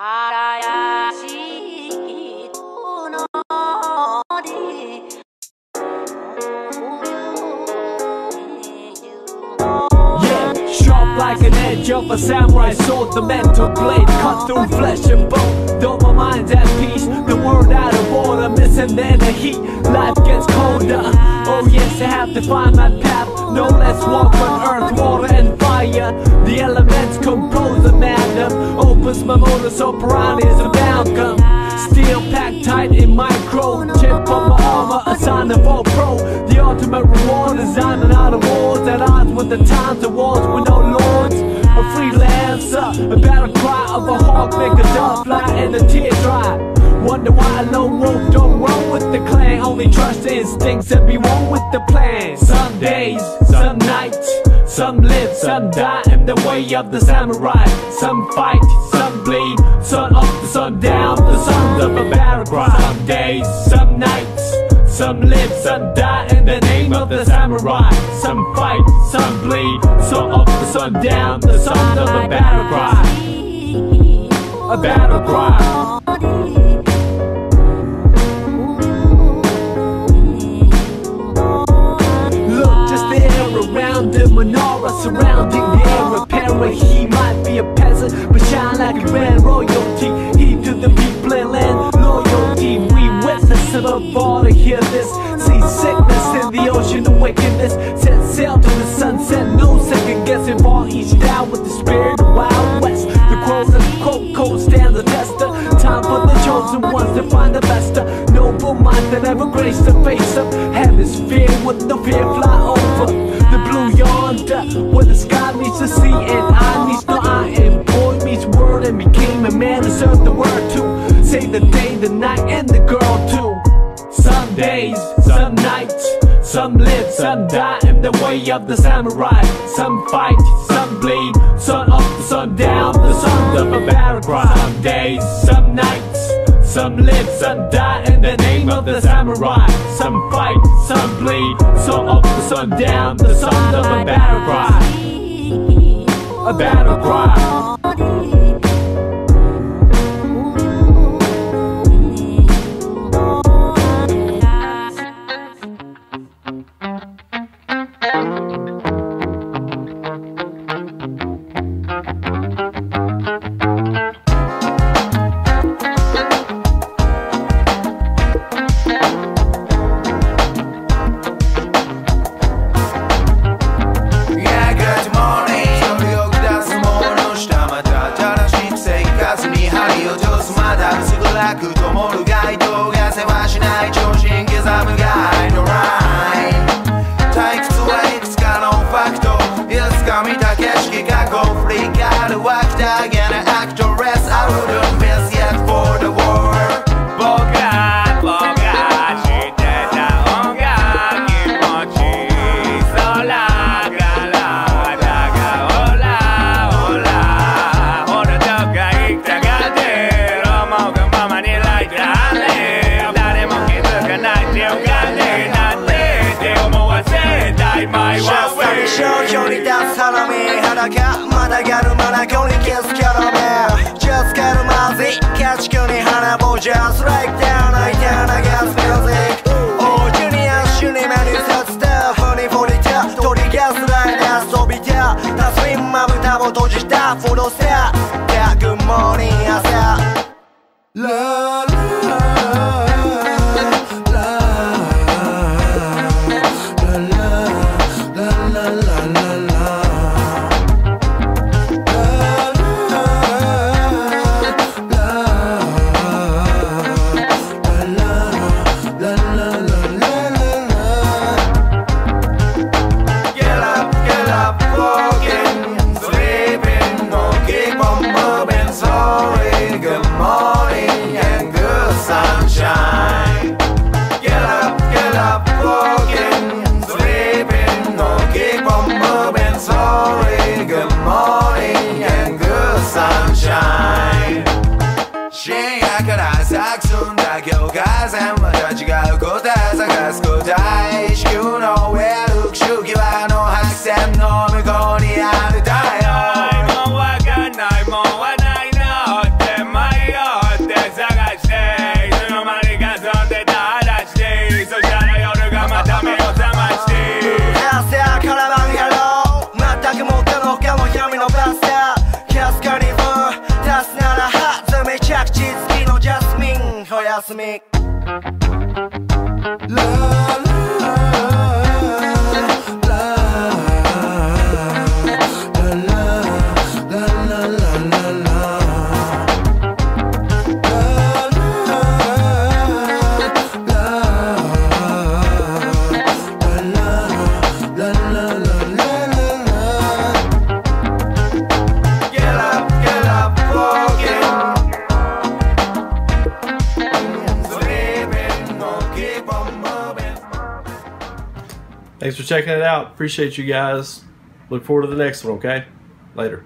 Yeah, sharp like an edge of a samurai sword, the mental blade cut through flesh and bone. Though my mind's at peace, the world out of order, missing then the heat. Life gets colder. Oh yes, I have to find my path. No less walk on earth, water and fire. The elements compose a madam. Opens my modus operandi is a amalgam. Steel packed tight in micro. Chip on my armor, a sign of all pro. The ultimate reward is signing out of wars at odds with the times of wars with no lords. A freelancer, a battle cry of a hawk, make a dove fly and a tear dry. Wonder why a lone wolf don't roll with the clan. Only trust instincts and be one with the plan. Some days, some nights, some live, some die in the way of the samurai. Some fight, some bleed, sun up, the sun down, the sons of a battle cry. Some days, some nights. Some live, some die in the name of the samurai. Some fight, some bleed, sun up, the sun down, the sons of a battle cry. A battle cry. Menorah surrounding the heir apparent. He might be a peasant, but shine like a grand royalty. He to the people and land loyalty. We witness above all to hear this. See sickness in the ocean of wickedness. Set sail to the sunset, no second guessing. Fall each down with the spirit of Wild West. The quote unquote cold stand the tester. Time for the chosen ones to find the best. Noble mind that ever graced the face of hemisphere with no fear fly some live, some die in the way of the samurai. Some fight, some bleed, sun up, sun down, the sons of a battle cry. Some days, some nights, some live, some die in the name of the samurai. Some fight, some bleed, sun up, sun down, the sons of a battle cry. A battle cry. 商標に出す花見裸まだギャルマナコにキスキャラメジャズカルマズイ家畜に花棒ジャズライクダウン泣いて流すミュージックおジュニアシュニメに札だフにフォリタ取りガスライダー遊びたタスインまぶたを閉じたフォロースター Good morning 朝 La My. Cosmic La, la. Thanks for checking it out. Appreciate you guys. Look forward to the next one, okay? Later.